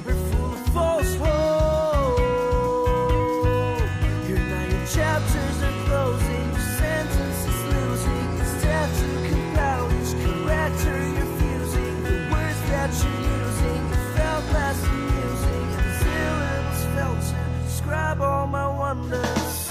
paper full of false. Your chapters are closing, your sentence is the statue compound each corrector the words that you're using, less amusing, to describe all my wonders.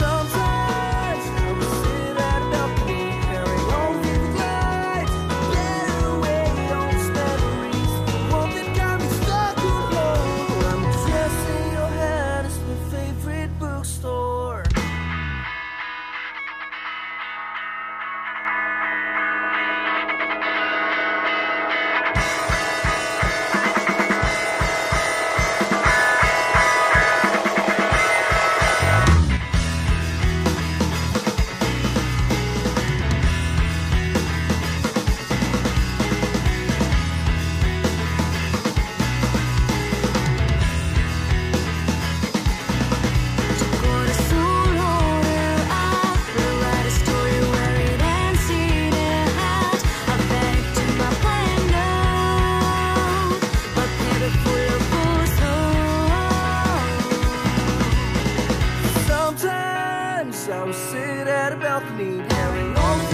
at a balcony, carrying all of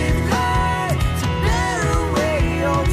to bear away on